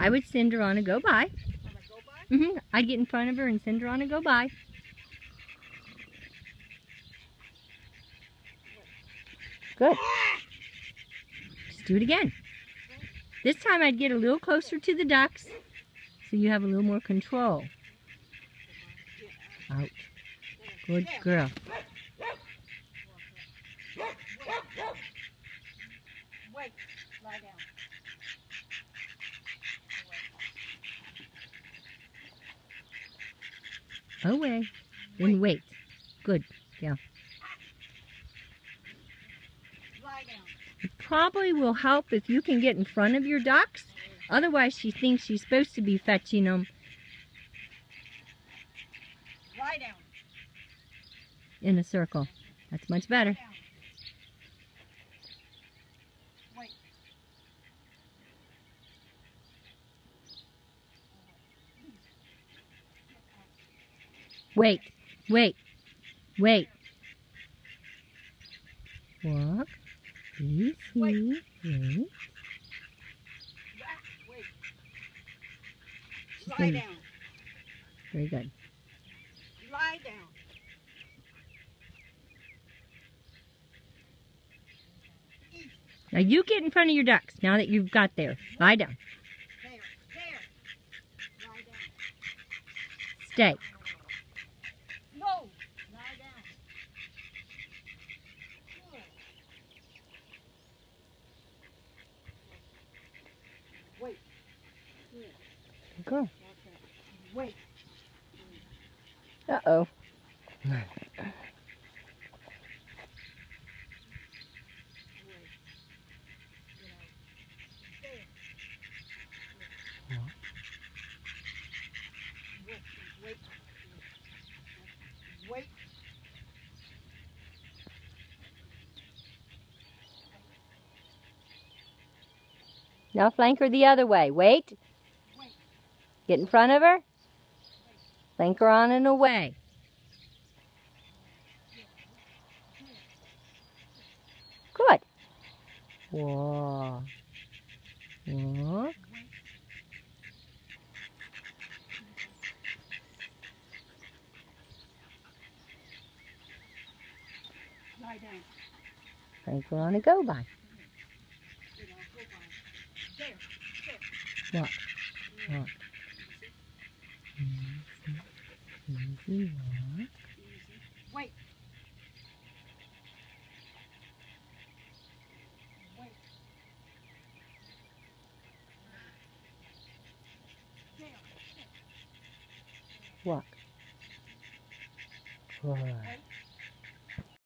I would send her on a go by. Am -hmm. I'd get in front of her and send her on a go by. Good. Just do it again. This time I'd get a little closer to the ducks so you have a little more control. Out. Good girl. Wait, lie down. Away. Then wait. Good. Lie down. It probably will help if you can get in front of your ducks. Otherwise, she thinks she's supposed to be fetching them Lie down. in a circle. That's much better. Wait, wait, wait. Walk. Easy. Wait. Wait. Wait. Lie down. Hmm. Very good. Lie down. Now you get in front of your ducks now that you've got there. Lie down. There. There. Lie down. Stay. No. Lie down. Good. Wait. Okay. Wait. Uh-oh. Wait. Wait. Now flank her the other way. Wait. Get in front of her. Flank her on and away. Good. Walk. Walk. Lie down. Flank her on a go by. You know, go by. There. Walk. Walk. Easy. Easy walk. Wait. Wait. Walk. Wait.